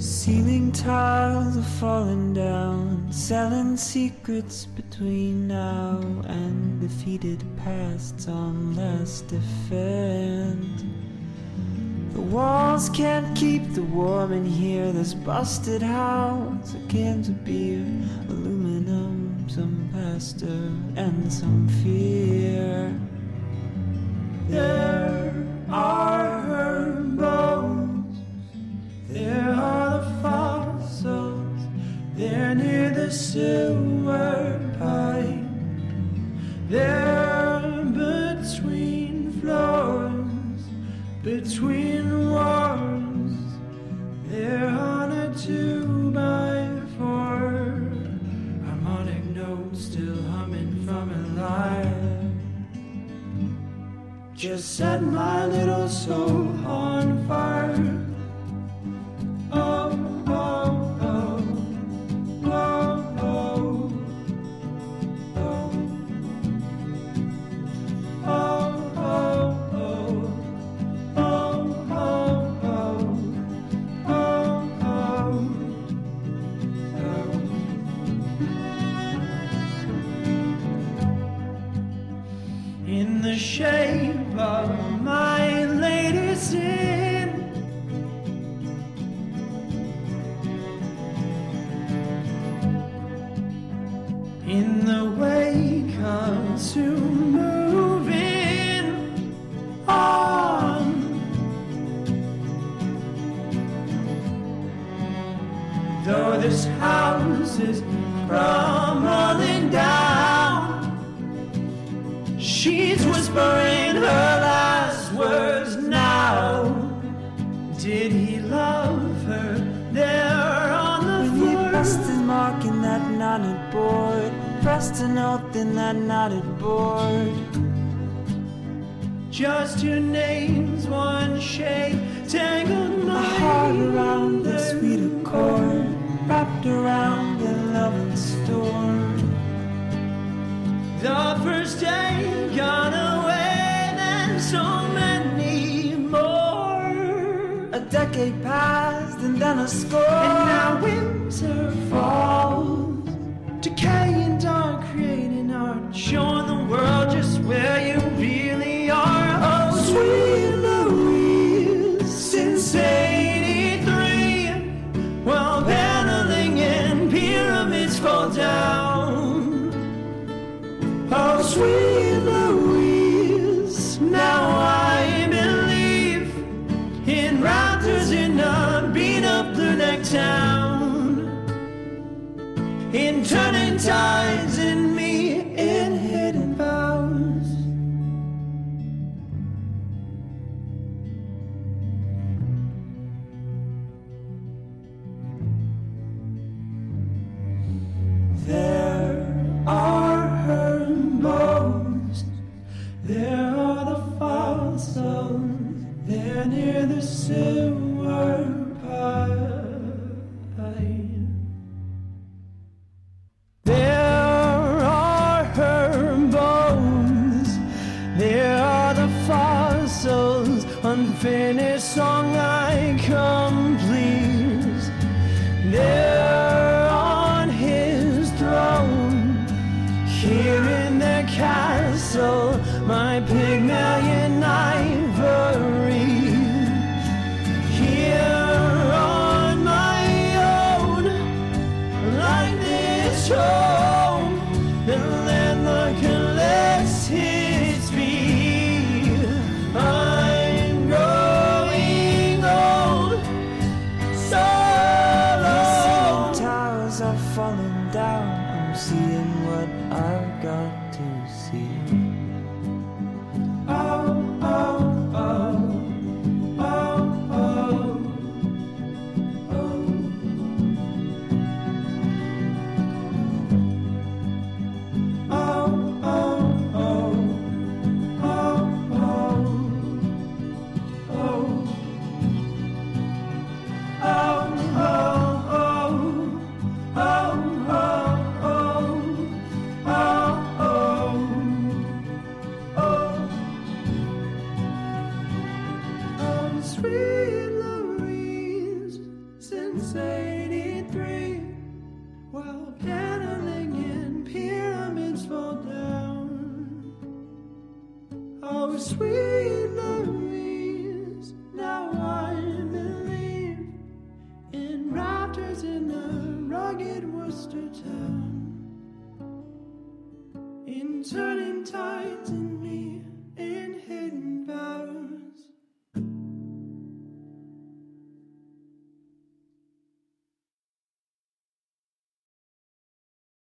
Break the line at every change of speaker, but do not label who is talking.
ceiling tiles are falling down, selling secrets between now and defeated pasts on last defense. The walls can't keep the warm in here. This busted house, cans of beer, aluminum, some pasta, and some fear. There are They're near the sewer pipe. They're between floors, between walls. They're on a two by four. Harmonic notes still humming from a line. Just set my little soul on fire. Is crumbling down, she's whispering her last words now. Did he love her there on the floor? When his mark in that knotted board, pressed a note in that knotted board. Just two names, one shape, The first day gone away, then so many more. A decade passed, and then a score. And now winter falls, decaying dark, creating art, showing the world just where you really are. Oh, sweet Louise, since '83, while paneling and pyramids fall down. Sweet Unfinished song I complete. There on his throne, here in the castle, my Pygmalion got to see. while paddling in pyramids fall down. Oh, sweet Louise, now I believe in in a rugged Worcester town.